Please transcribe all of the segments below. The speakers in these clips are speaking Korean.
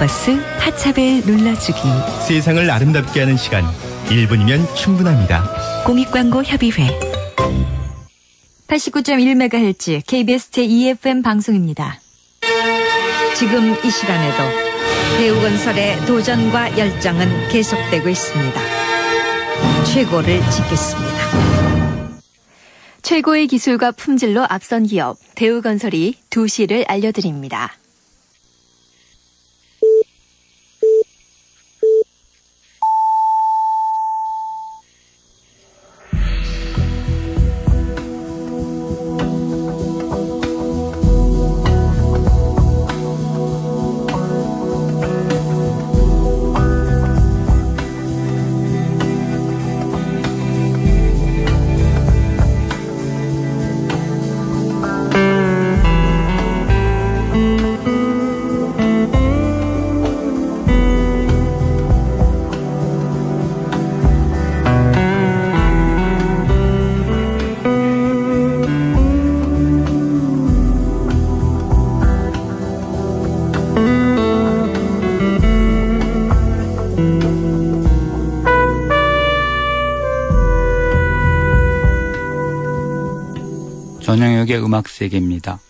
메타버스 하차벨 눌러주기 세상을 아름답게 하는 시간 1분이면 충분합니다. 공익광고 협의회 89.1MHz KBS 제2FM 방송입니다. 지금 이 시간에도 배우건설의 도전과 열정은 계속되고 있습니다. 최고를 짓겠습니다. 최고의 기술과 품질로 앞선 기업 대우건설이 2시를 알려드립니다. 음악 세계입니다.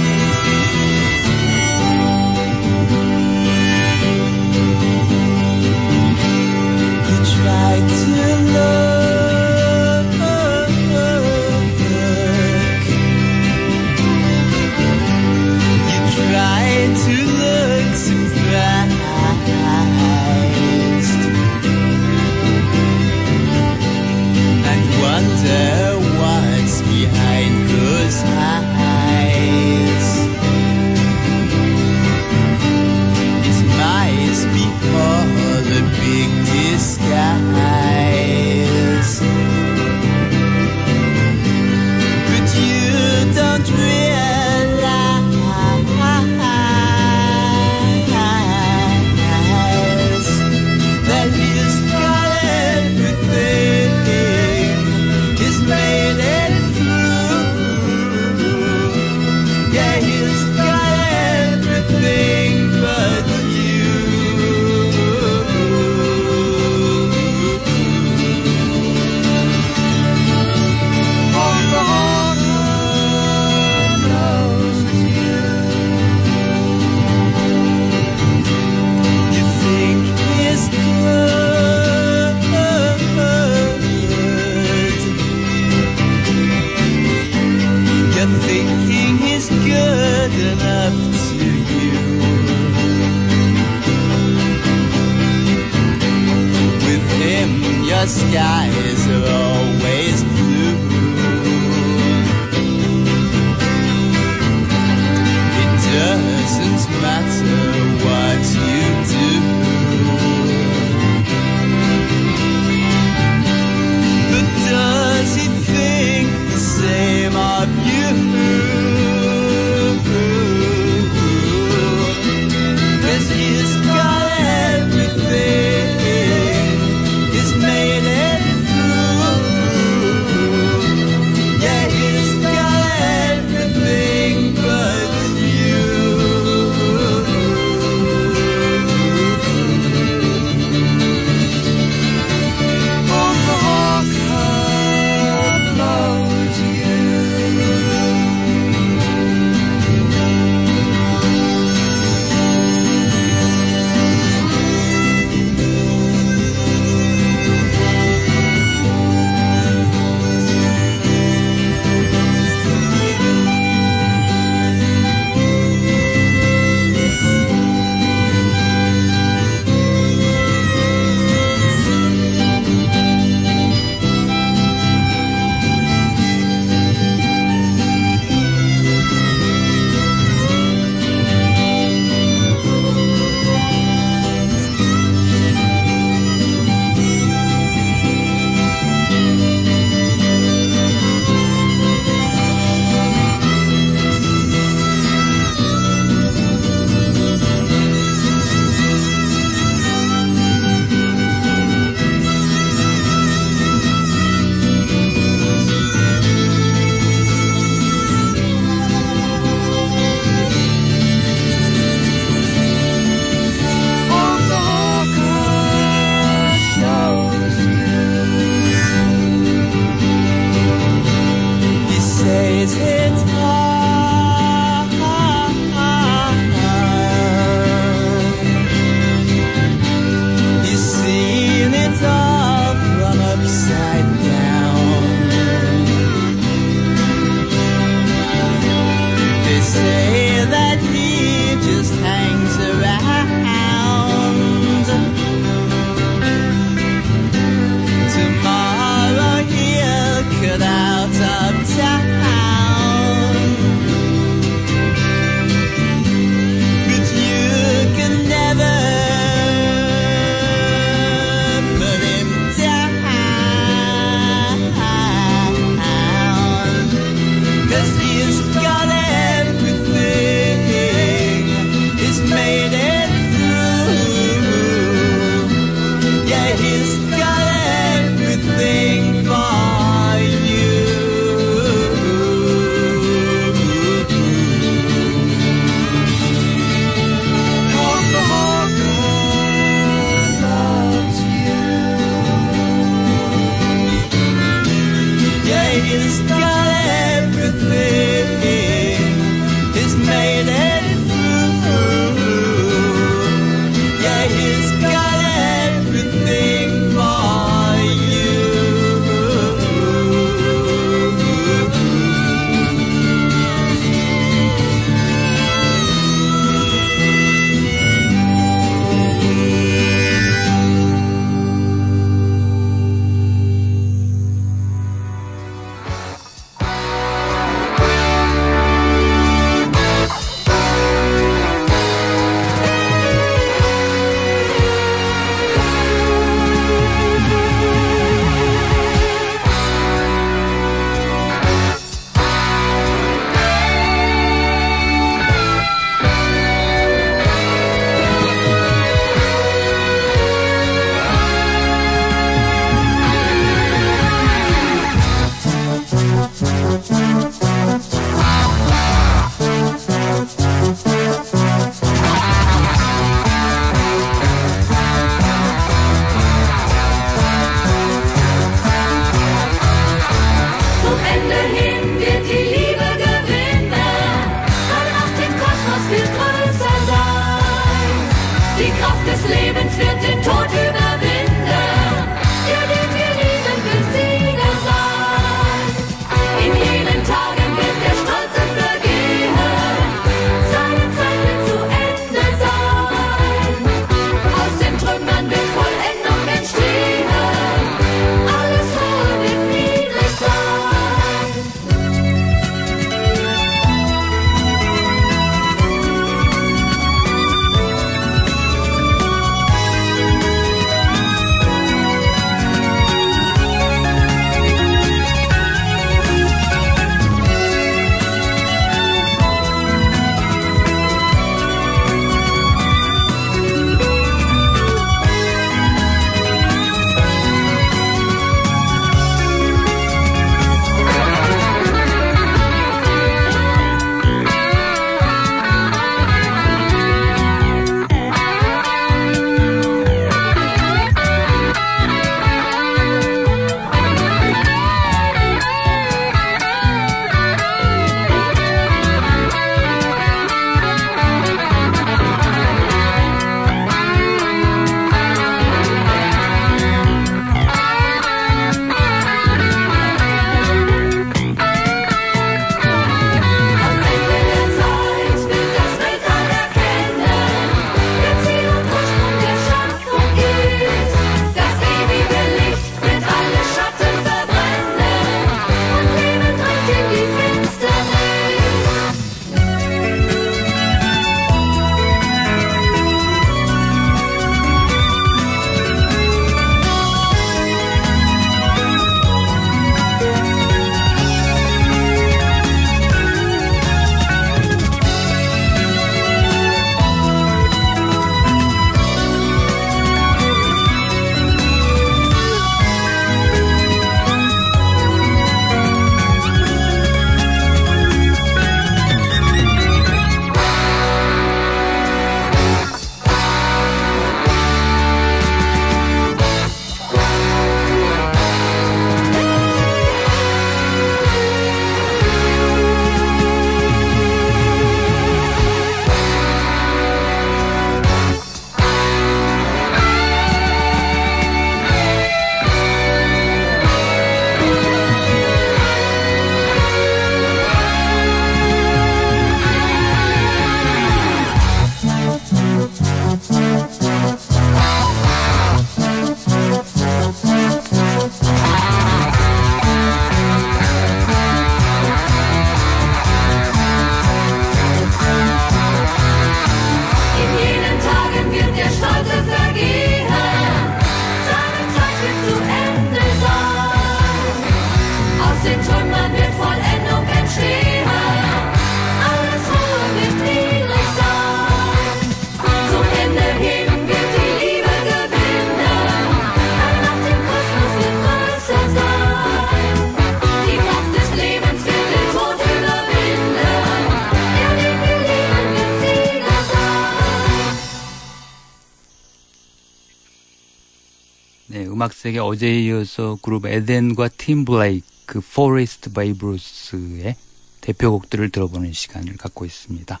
세계 어제에 이어서 그룹 에덴과 팀 블레이크, 포레스트 베이브루스의 대표곡들을 들어보는 시간을 갖고 있습니다.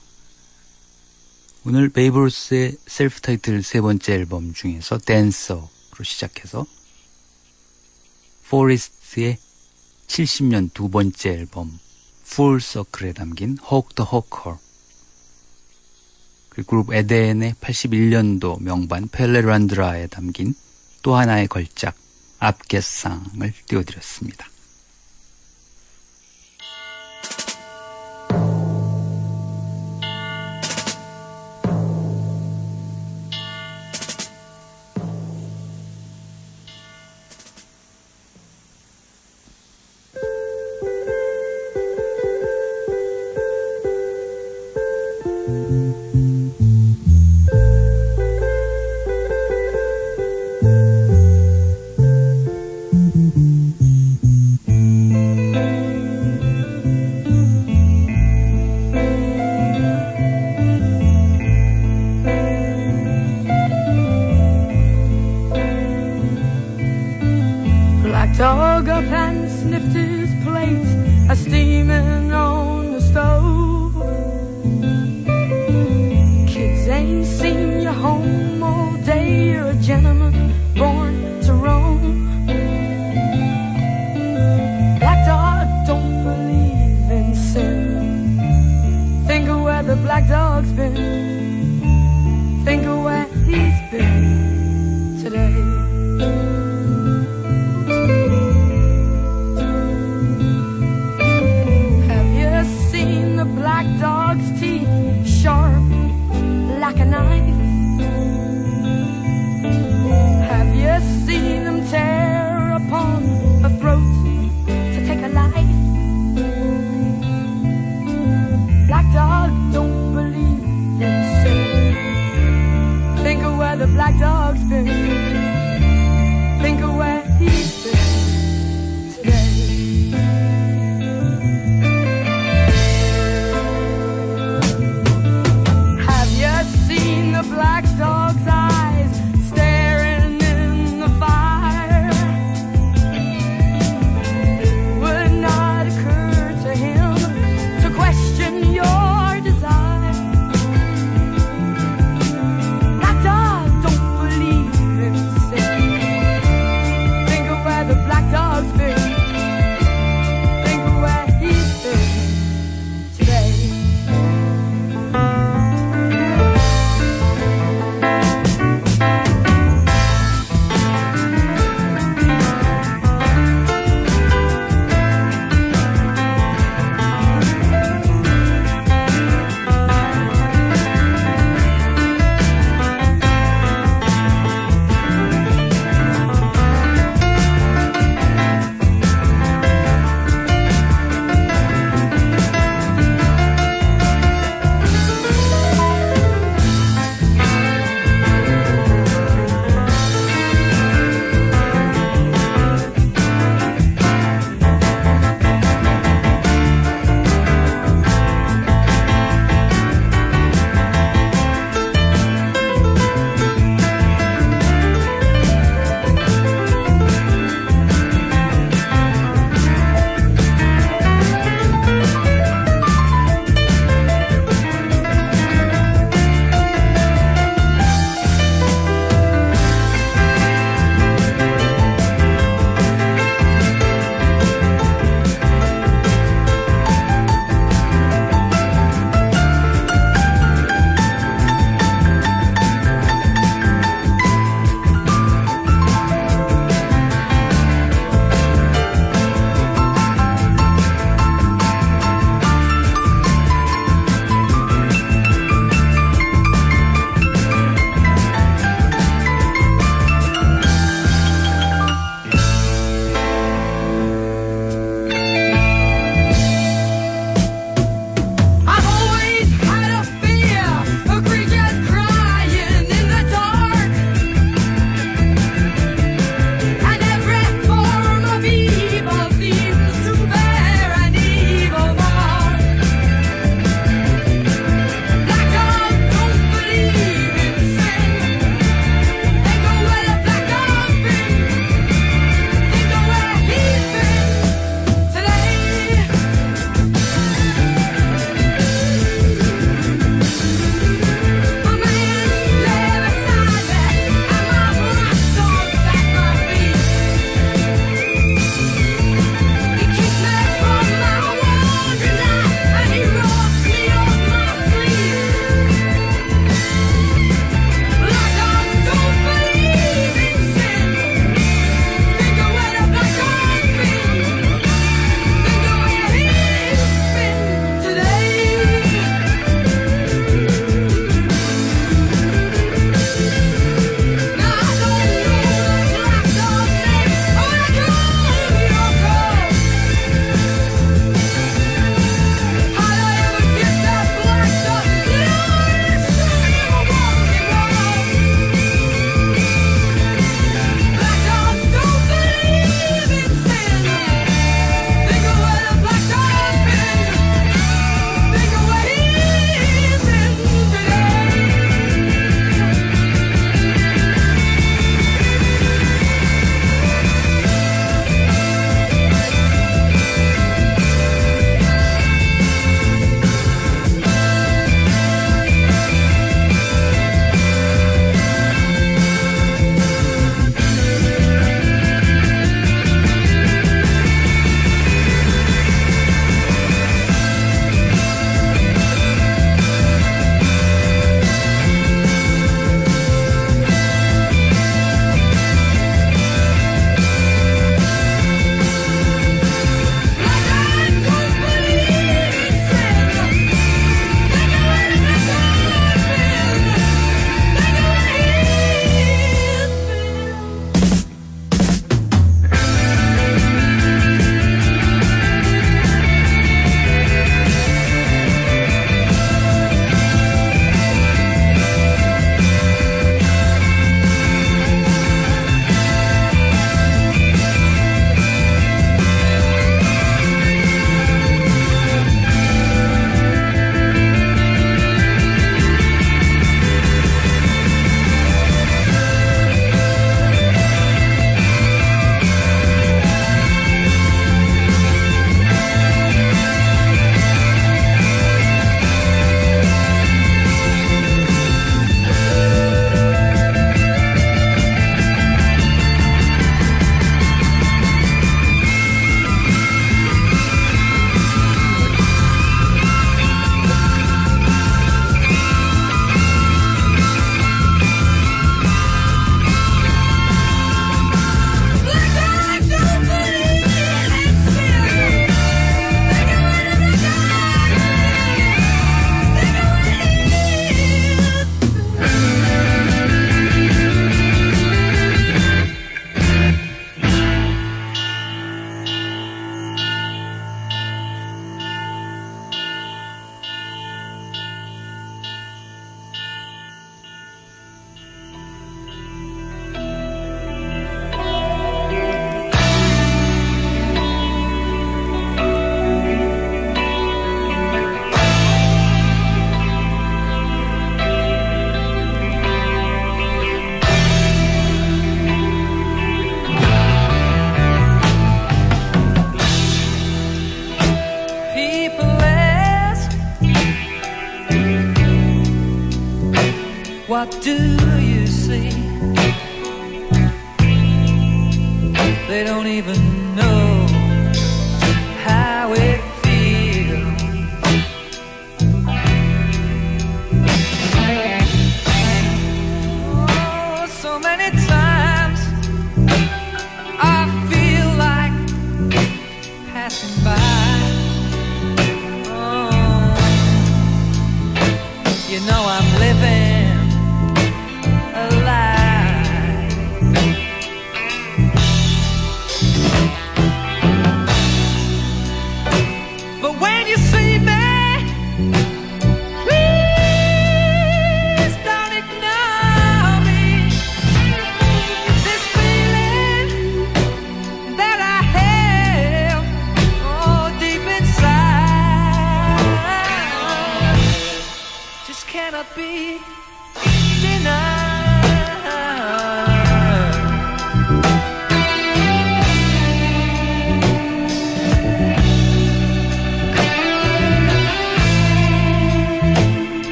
오늘 베이브루스의 self title 세 번째 앨범 중에서 Dancer로 시작해서 포레스트의 70년 두 번째 앨범 Full Circle에 담긴 Hawk the Hawker 그 그룹 에덴의 81년도 명반 Perelandra에 담긴 또 하나의 걸작 앞겟상을 띄워드렸습니다.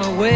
gonna.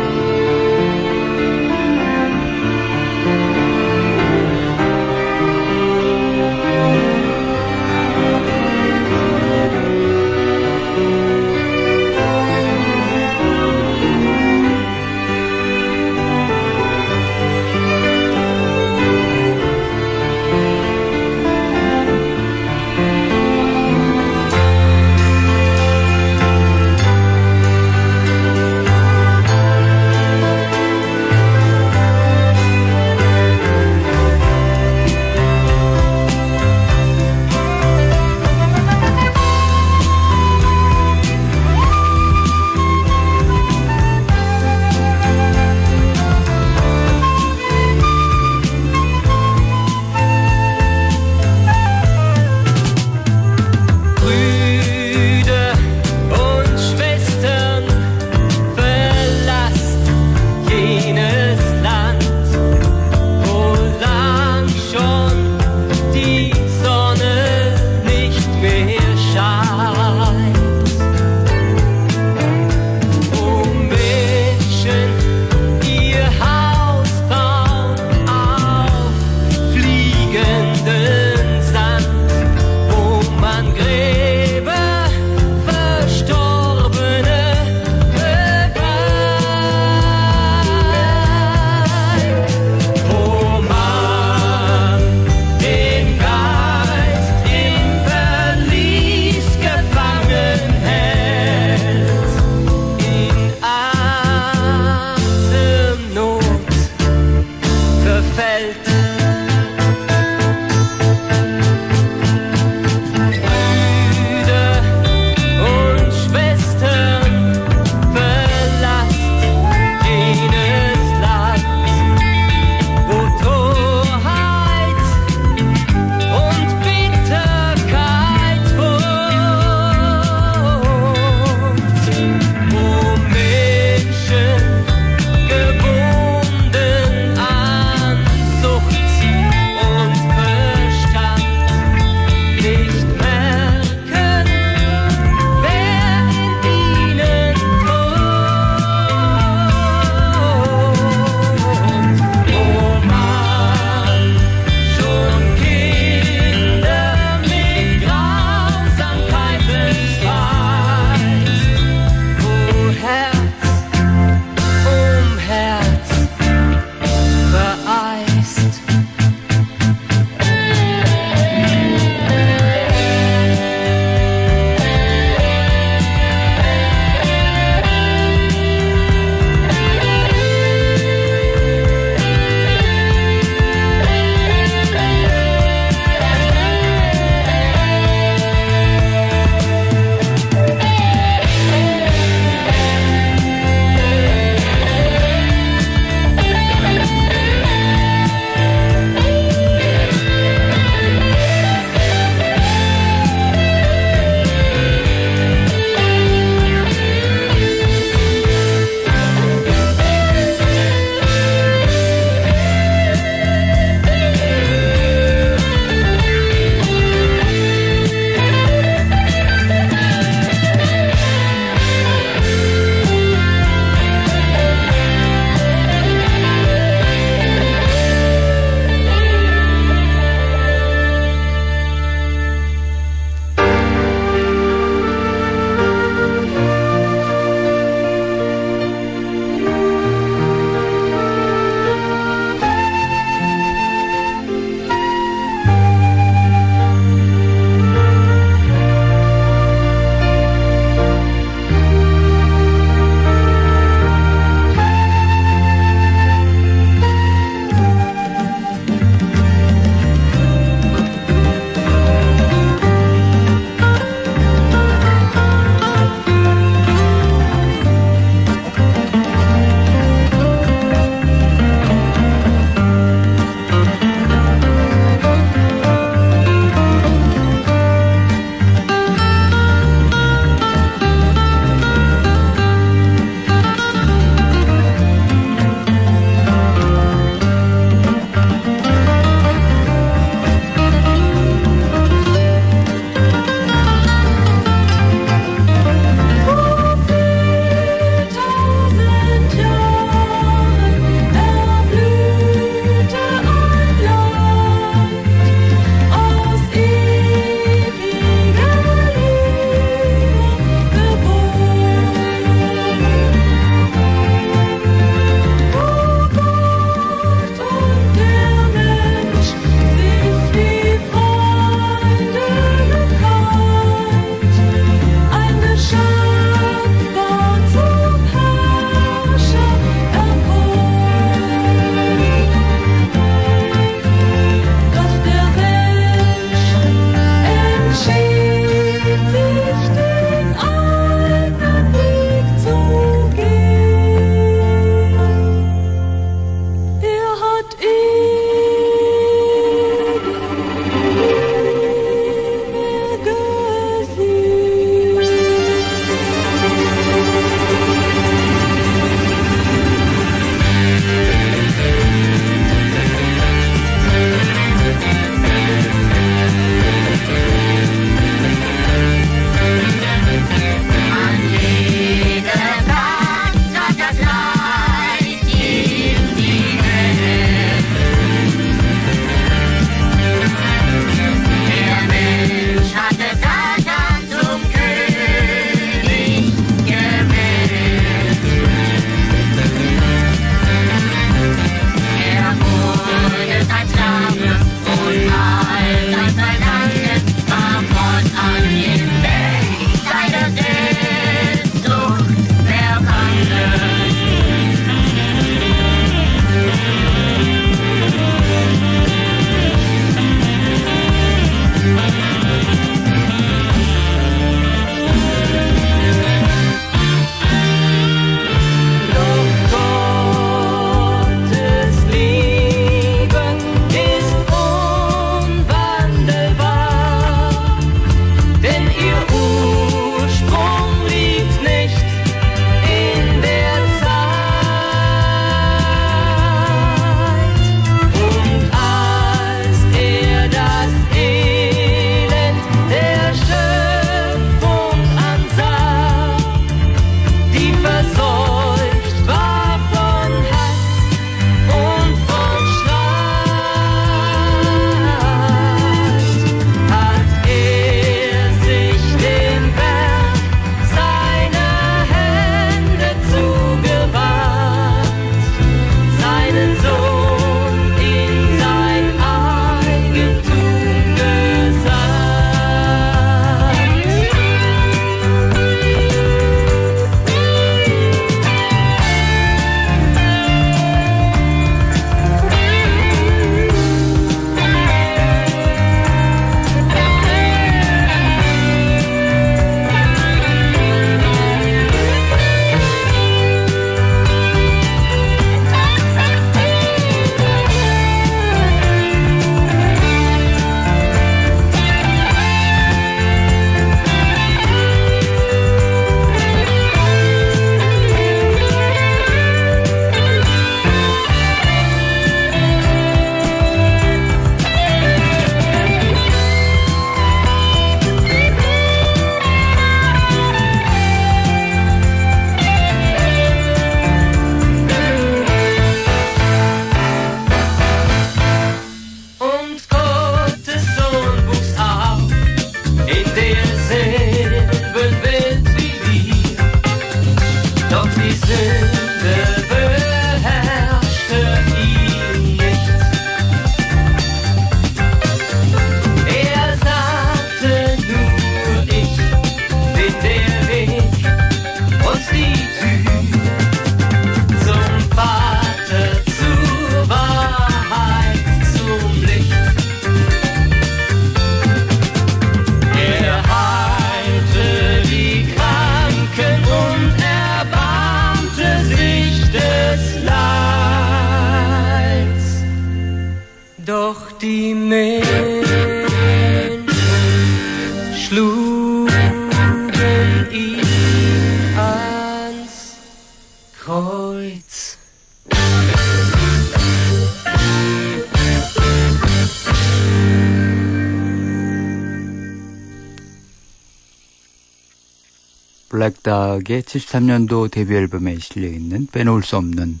Black Dog의 73년도 데뷔 앨범에 실려 있는 빼놓을 수 없는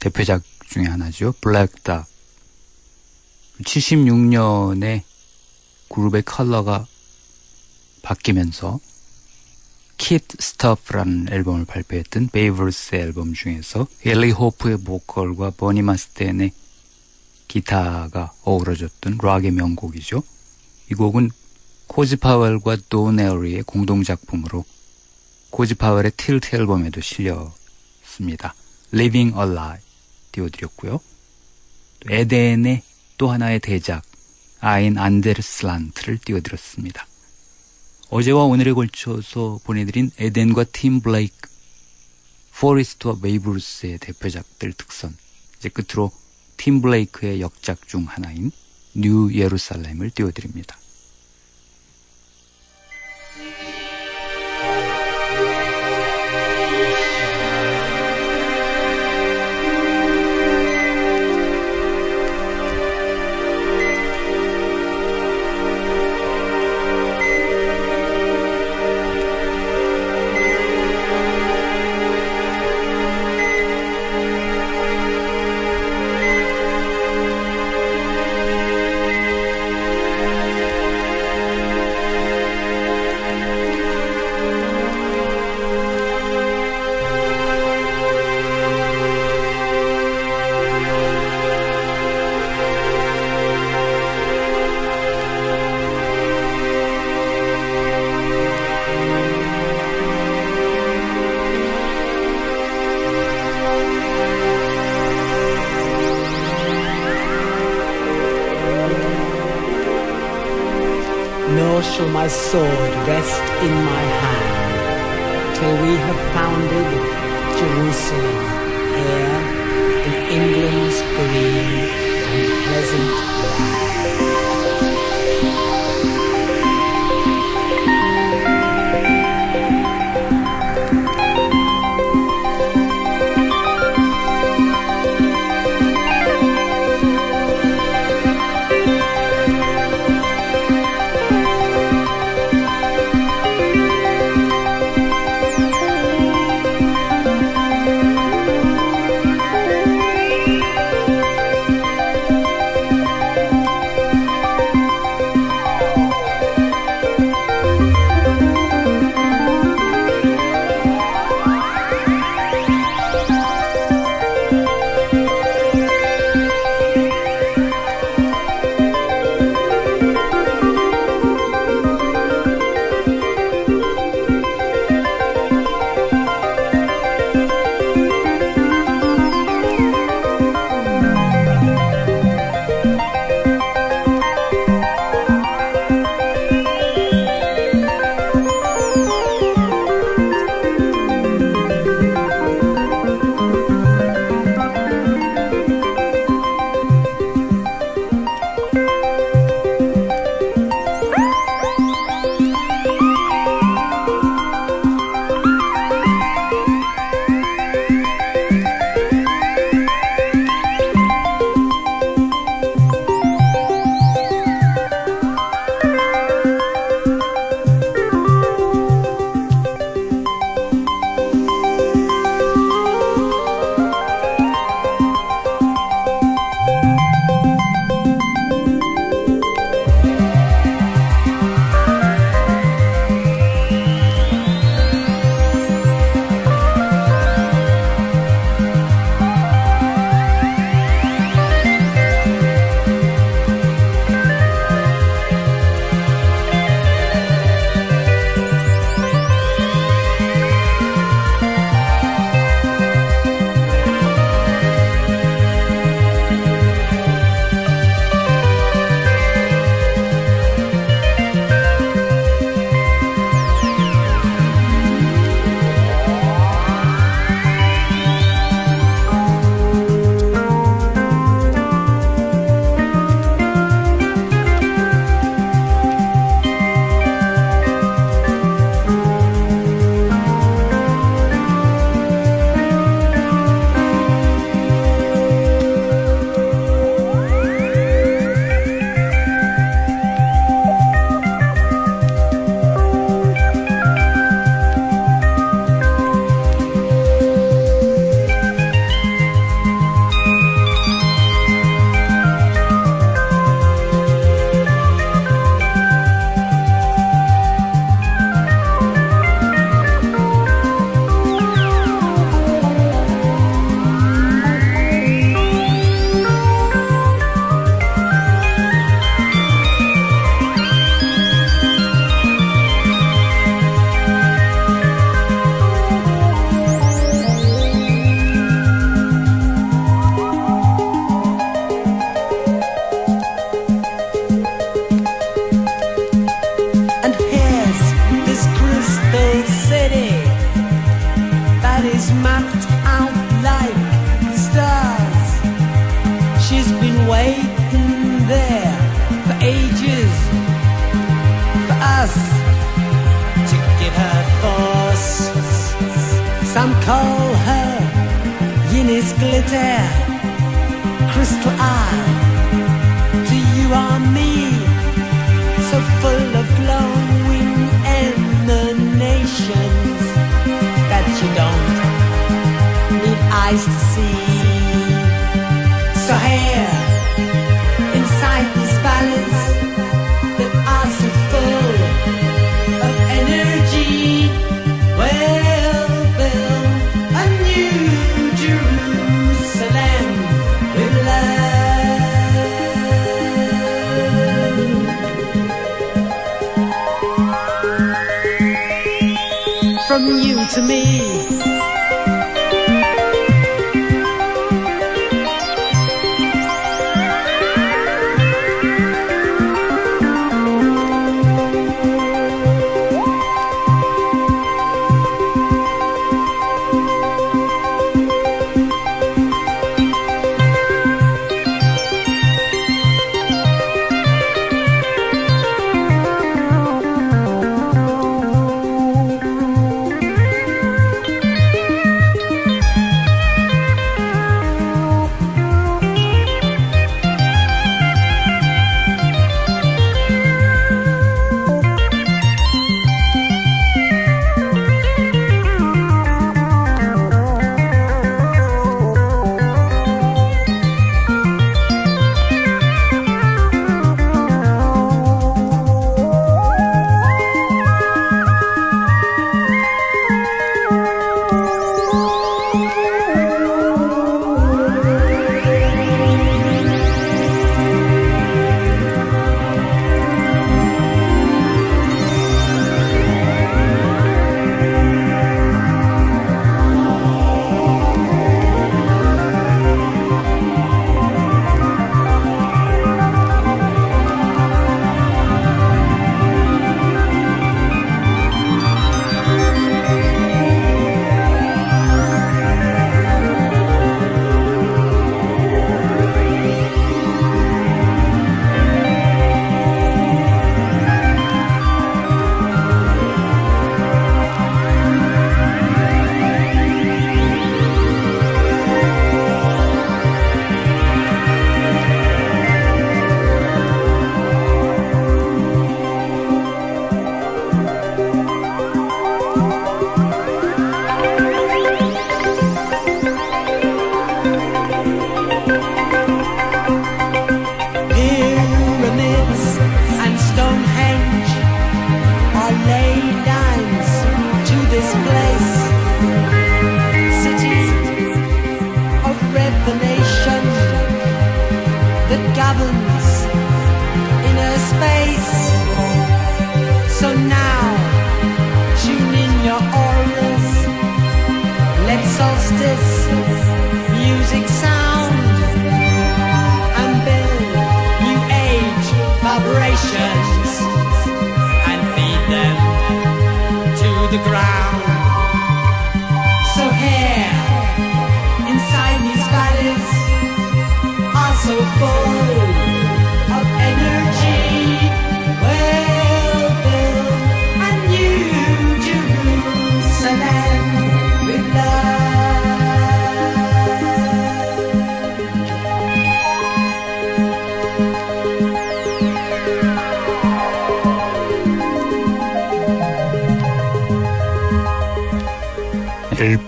대표작 중에 하나죠. Black Dog. 76년에 그룹의 컬러가 바뀌면서 Kid's Stuff라는 앨범을 발표했던 베이브루스 앨범 중에서 엘리 호프의 보컬과 버니 마스텐의 기타가 어우러졌던 락의 명곡이죠. 이 곡은 코지 파웰과 돈 에어리의 공동 작품으로 코지 파웰의 Tilt 앨범에도 실렸습니다. Living a Lie 띄워드렸고요. 또 에덴의 또 하나의 대작 Ein Anderes Land를 띄워드렸습니다. 어제와 오늘에 걸쳐서 보내드린 에덴과 팀 블레이크, 포리스트와 베이브루스의 대표작들 특선 이제 끝으로 팀 블레이크의 역작 중 하나인 뉴 예루살렘을 띄워드립니다. Sword rest in my hand till we have founded to me.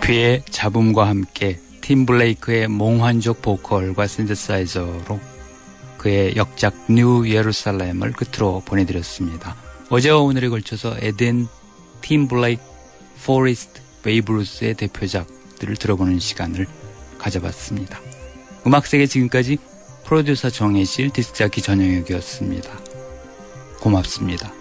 LP의 잡음과 함께 팀 블레이크의 몽환적 보컬과 신세사이저로 그의 역작 New Jerusalem을 끝으로 보내드렸습니다. 어제와 오늘에 걸쳐서 에덴, 팀 블레이크, 포리스트, 베이브루스의 대표작들을 들어보는 시간을 가져봤습니다. 음악세계 지금까지 프로듀서 정혜실, 디스크자키 전영혁이었습니다. 고맙습니다.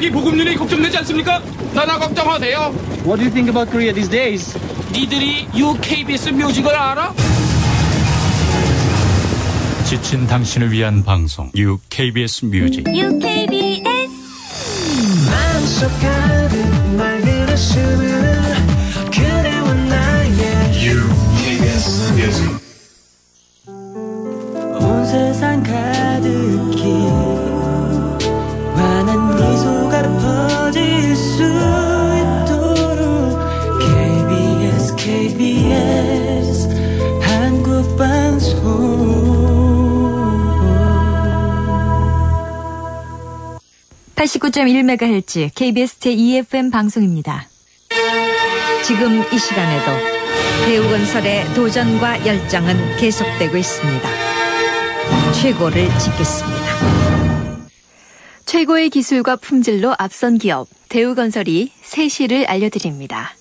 단말기 보급률이 걱정되지 않습니까? 나나 걱정하세요. What do you think about Korea these days? 니들이 UKBS 뮤직을 알아? 지친 당신을 위한 방송 UKBS 뮤직 UKBS 89.1MHz KBS 제2FM 방송입니다. 지금 이 시간에도 배우건설의 도전과 열정은 계속되고 있습니다. 최고를 짓겠습니다. 최고의 기술과 품질로 앞선 기업 대우건설이 세시를 알려드립니다.